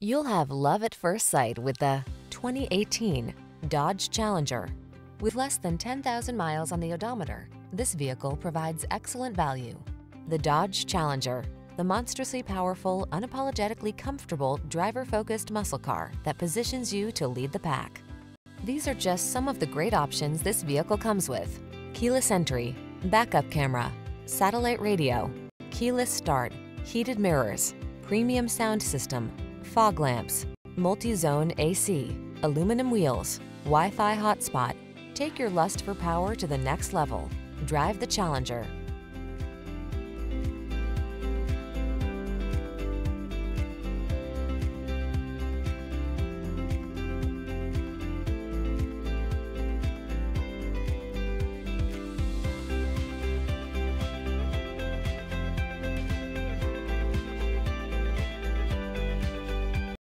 You'll have love at first sight with the 2018 Dodge Challenger. With less than 10,000 miles on the odometer, this vehicle provides excellent value. The Dodge Challenger, the monstrously powerful, unapologetically comfortable, driver-focused muscle car that positions you to lead the pack. These are just some of the great options this vehicle comes with. Keyless entry, backup camera, satellite radio, keyless start, heated mirrors, premium sound system, fog lamps, multi-zone AC, aluminum wheels, Wi-Fi hotspot. Take your lust for power to the next level. Drive the Challenger.